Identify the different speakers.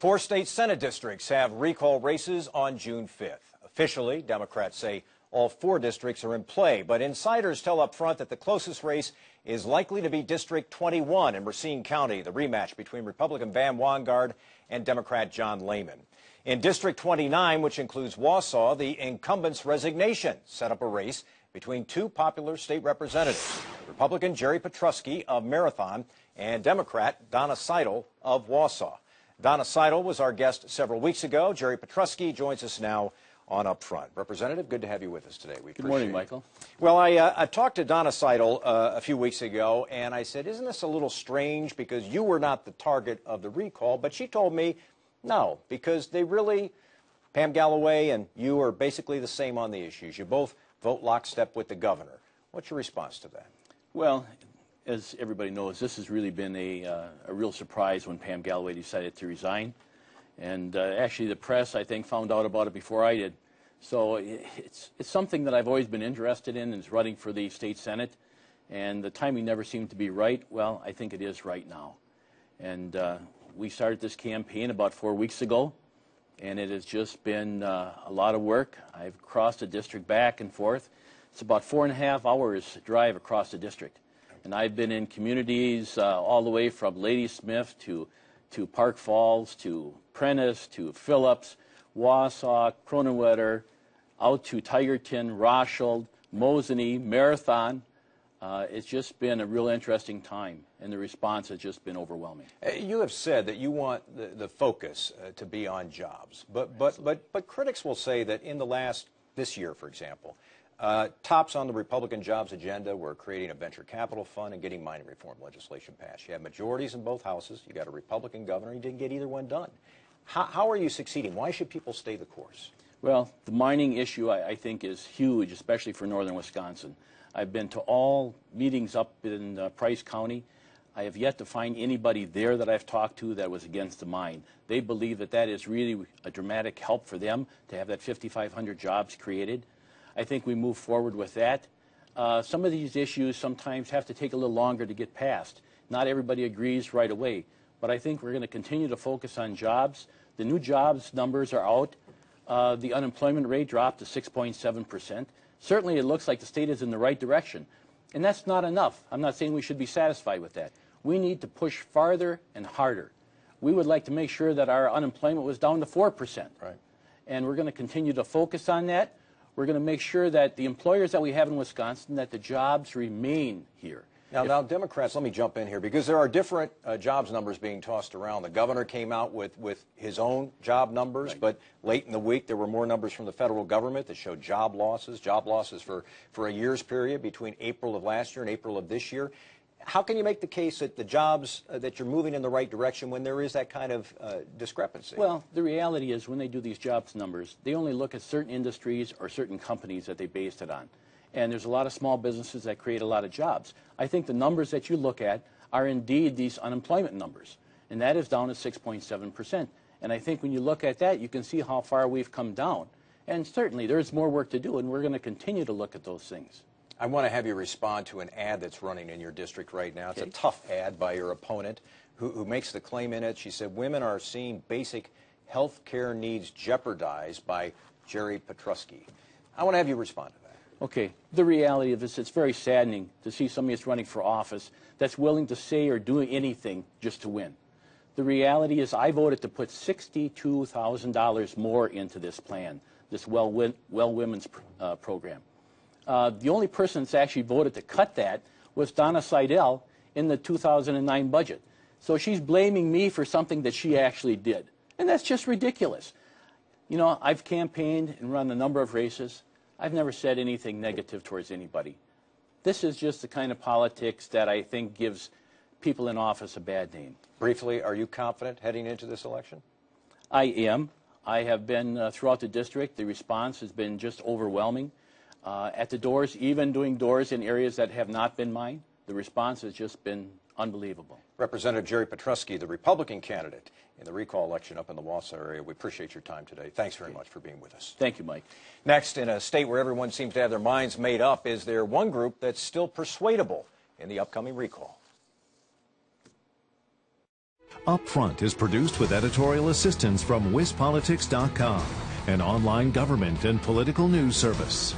Speaker 1: Four state Senate districts have recall races on June 5th. Officially, Democrats say all four districts are in play, but insiders tell up front that the closest race is likely to be District 21 in Racine County, the rematch between Republican Van Wanggaard and Democrat John Lehman. In District 29, which includes Wausau, the incumbent's resignation set up a race between two popular state representatives, Republican Jerry Petrowski of Marathon and Democrat Donna Seidel of Wausau. Donna Seidel was our guest several weeks ago. Jerry Petrowski joins us now on Up Front. Representative, good to have you with us today.
Speaker 2: We good morning, Michael.
Speaker 1: Well, I, uh, I, talked to Donna Seidel uh, a few weeks ago, and I said, isn't this a little strange because you were not the target of the recall? But she told me, no, because they really, Pam Galloway and you are basically the same on the issues. You both vote lockstep with the governor. What's your response to that?
Speaker 2: Well, as everybody knows, this has really been a, uh, a real surprise when Pam Galloway decided to resign. And uh, actually, the press, I think, found out about it before I did. So it's, it's something that I've always been interested in, is running for the state senate. And the timing never seemed to be right. Well, I think it is right now. And uh, we started this campaign about four weeks ago, and it has just been uh, a lot of work. I've crossed the district back and forth. It's about four and a half hours drive across the district. And I've been in communities uh, all the way from Ladysmith to, to Park Falls to Prentice to Phillips, Wausau, Kronenwetter, out to Tigerton, Rosholt, Mosinee, Marathon. Uh, it's just been a real interesting time, and the response has just been overwhelming.
Speaker 1: Uh, you have said that you want the, the focus uh, to be on jobs, but, but, but, but critics will say that in the last, this year, for example, uh, tops on the Republican jobs agenda were creating a venture capital fund and getting mining reform legislation passed. You have majorities in both houses. You got a Republican governor. You didn't get either one done. How, how are you succeeding? Why should people stay the course?
Speaker 2: Well, the mining issue, I, I, think, is huge, especially for northern Wisconsin. I've been to all meetings up in uh, Price County. I have yet to find anybody there that I've talked to that was against the mine. They believe that that is really a dramatic help for them to have that 5,500 jobs created. I think we move forward with that. Uh, some of these issues sometimes have to take a little longer to get passed. Not everybody agrees right away, but I think we're going to continue to focus on jobs. The new jobs numbers are out. Uh, the unemployment rate dropped to 6.7 percent. Certainly, it looks like the state is in the right direction. And that's not enough. I'm not saying we should be satisfied with that. We need to push farther and harder. We would like to make sure that our unemployment was down to 4%.
Speaker 1: Right.
Speaker 2: And we're going to continue to focus on that. We're going to make sure that the employers that we have in Wisconsin, that the jobs remain here.
Speaker 1: Now, now, Democrats, let me jump in here because there are different uh, jobs numbers being tossed around. The governor came out with, with his own job numbers, right. but late in the week there were more numbers from the federal government that showed job losses, job losses for, for a year's period between April of last year and April of this year. How can you make the case that the jobs, uh, that you're moving in the right direction when there is that kind of uh, discrepancy?
Speaker 2: Well, the reality is when they do these jobs numbers, they only look at certain industries or certain companies that they based it on. And there's a lot of small businesses that create a lot of jobs. I think the numbers that you look at are indeed these unemployment numbers, and that is down to 6.7%. And I think when you look at that, you can see how far we've come down. And certainly there's more work to do, and we're going to continue to look at those things.
Speaker 1: I want to have you respond to an ad that's running in your district right now. It's okay. a tough ad by your opponent who, who makes the claim in it. She said women are seeing basic health care needs jeopardized by Jerry Petrowski. I want to have you respond to that.
Speaker 2: Okay, the reality of this, it's very saddening to see somebody that's running for office that's willing to say or do anything just to win. The reality is I voted to put $62,000 more into this plan, this Well, well Women's uh, program. Uh, the only person that's actually voted to cut that was Donna Seidel in the 2009 budget. So she's blaming me for something that she actually did. And that's just ridiculous. You know, I've campaigned and run a number of races. I've never said anything negative towards anybody. This is just the kind of politics that I think gives people in office a bad name.
Speaker 1: Briefly, are you confident heading into this election?
Speaker 2: I am. I have been uh, throughout the district. The response has been just overwhelming. Uh, at the doors, even doing doors in areas that have not been mine, the response has just been unbelievable.
Speaker 1: Representative Jerry Petrowski, the Republican candidate in the recall election up in the Wausau area. We appreciate your time today. Thanks very much for being with us.
Speaker 2: Thank you, Mike.
Speaker 1: Next, in a state where everyone seems to have their minds made up, is there one group that's still persuadable in the upcoming recall? Upfront is produced with editorial assistance from WisPolitics.com, an online government and political news service.